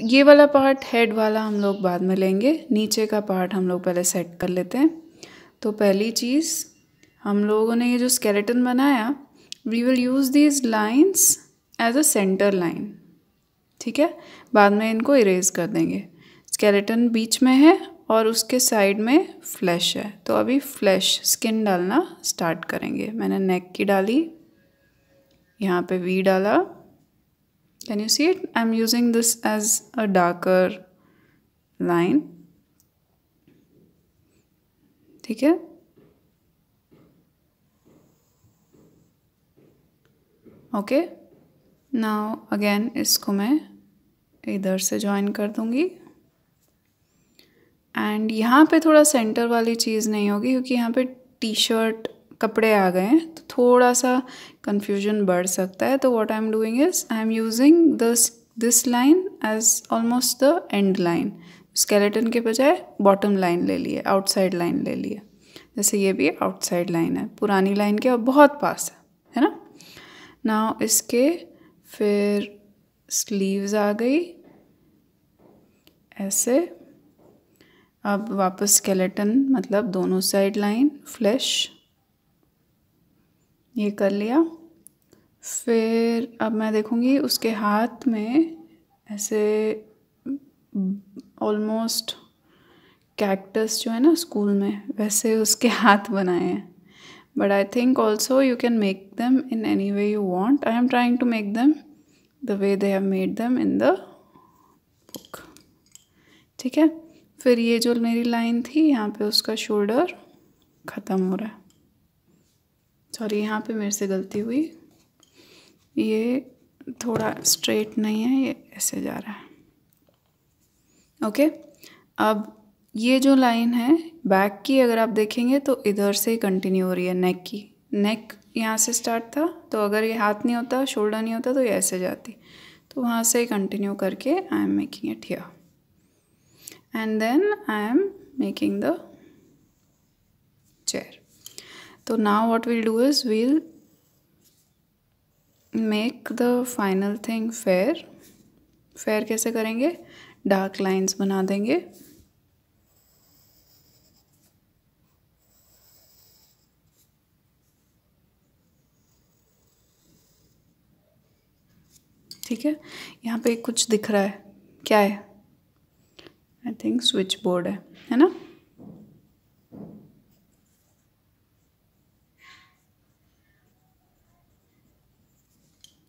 ये वाला part head वाला हम लोग बाद में लेंगे, नीचे का पार्ट हम लोग पहले सेट कर लेते हैं। तो पहली चीज़, हम लोगों ने ये जो स्केलेटन बनाया we will use these lines as a centre line ठीक है? बाद में इनको इरेज कर देंगे। स्केलेटन बीच में है और उसके साइड में फ्लैश है। तो अभी फ्लैश स्किन डालना स्टार्ट करेंगे। मैंने नेक की डाली, यहाँ पे वी डाला। You see it I am using this as a darker line ठीक है? ओके नाउ अगेन इसको मैं इधर से ज्वाइन कर दूँगी. एंड यहाँ पे थोड़ा सेंटर वाली चीज़ नहीं होगी, क्योंकि यहाँ पे टी शर्ट कपड़े आ गए हैं तो थोड़ा सा कन्फ्यूज़न बढ़ सकता है। तो what I am doing is I am using this this line as almost the end line skeleton के बजाय बॉटम लाइन ले लिए आउटसाइड लाइन ले लिए। जैसे ये भी आउटसाइड लाइन है, पुरानी लाइन के और बहुत पास है है ना? ना इसके फिर स्लीव्स आ गई, ऐसे। अब वापस स्केलेटन मतलब दोनों साइड लाइन फ्लैश ये कर लिया। फिर अब मैं देखूँगी उसके हाथ में ऐसे ऑलमोस्ट कैक्टस जो है ना स्कूल में, वैसे उसके हाथ बनाए हैं। But I think also you can make them in any way you want I am trying to make them the way they have made them in the book ठीक है? फिर ये जो मेरी लाइन थी, यहाँ पे उसका शोल्डर ख़त्म हो रहा है। सॉरी, यहाँ पे मेरे से गलती हुई। ये थोड़ा स्ट्रेट नहीं है, ये ऐसे जा रहा है। ओके? अब ये जो लाइन है, बैक की अगर आप देखेंगे तो इधर से ही कंटिन्यू हो रही है नेक की। नेक यहाँ से स्टार्ट था तो अगर ये हाथ नहीं होता शोल्डर नहीं होता तो ये ऐसे जाती। तो वहाँ से ही कंटिन्यू करके I am making it here then I am making the chair. तो now what we'll do is we'll make the final thing fair fair कैसे करेंगे? डार्क लाइन्स बना देंगे। ठीक है? यहाँ पे कुछ दिख रहा है। क्या है? आई थिंक स्विच बोर्ड है। है ना?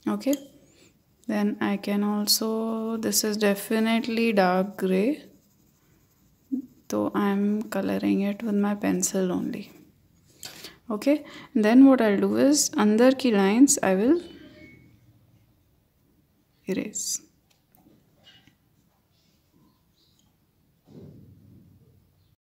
Okay. Then I can also this is definitely dark gray. So I'm coloring it with my pencil only. Okay. Then what I'll do is under key lines I will erase